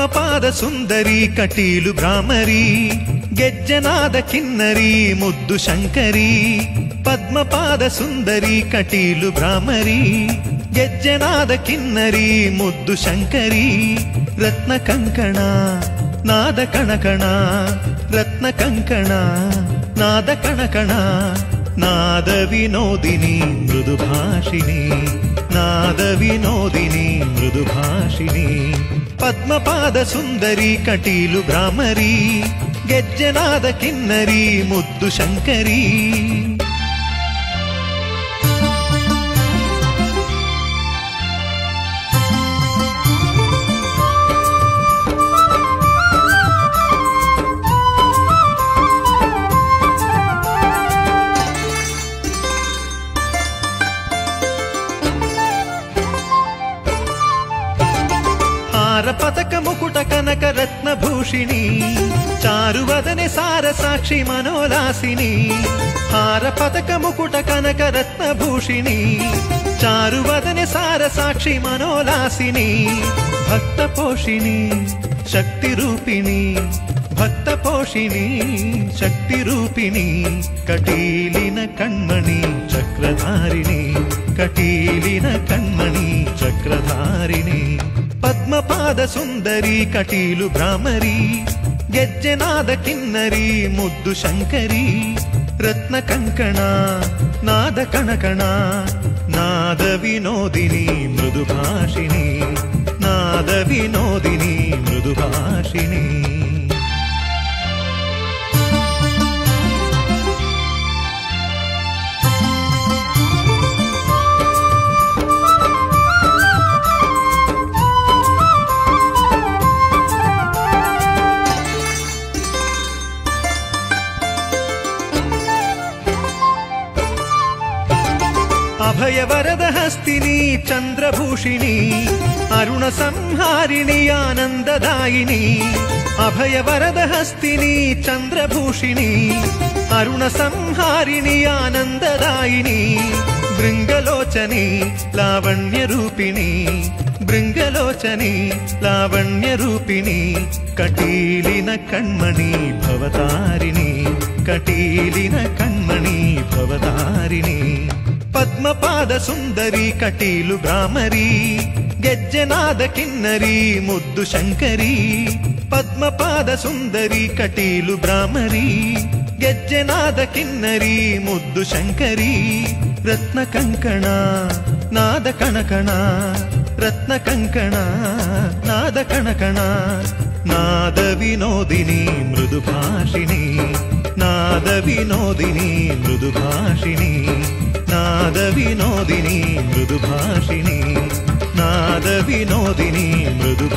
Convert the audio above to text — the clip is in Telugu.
పద్మపాద సుందరి కటీలు భ్రామరి గెజ్జనాద కిన్నరి ముద్దు శంకరి పద్మపాద సుందరి కటీలు భ్రామరి గెజ్జనాద కిన్నరి ముద్దు శంకరి రత్న కంకణ నాద కణకణ రత్న కంకణ నాద కణకణ నాద వినోదిని మృదుభాషిణి నాద వినోదిని మృదుభాషిణి. పద్మపాద సుందరి కటీలు భ్రామరి గజ్జనాద కిన్నరి ముద్దు శంకరీ. పతక ముకుట కనక రత్నభూషిణి చారువదనే సార సాక్షి మనోలాసిని. హార పతక ముకుట కనక రత్నభూషిణి చారువదనే సార సాక్షి మనోలాసిని. భక్త పోషిణి శక్తి రూపిణి భక్త పోషిణి శక్తి రూపిణి కటీలిన కణ్మణి చక్రధారిణి కటీలిన కణ్మణి చక్రధారిణి. పద్మపాద సుందరి కటీలు భ్రామరి గెజ్జనాద కిన్నరి ముద్దు శంకరి రత్న కంకణ నాద కణకణ నాద వినోదిని మృదుభాషిణి నాద వినోదిని మృదుభాషిణి భాషిణి అభయవరద హస్తిని చంద్రభూషిణి అరుణ సంహారిణి ఆనందదాయిని. అభయవరద హస్తిని చంద్రభూషిణి అరుణ సంహారిణి ఆనందదాయిని. బృంగలోచని లావణ్య రూపిణి బృంగలోచని లావణ్య పద్మపాద సుందరి కటీలు భ్రామరి గజ్జనాద కిన్నరి ముద్దు శంకరి. పద్మపాద సుందరి కటీలు భ్రామరి గజ్జనాద కిన్నరి ముద్దు శంకరి. రత్న కంకణ నాద కణకణ రత్న కంకణ నాద కణకణ. నాద వినోదిని మృదు భాషిణి. నాద వినోదిని మృదు భాషిణి నాద వినోదిని మృదు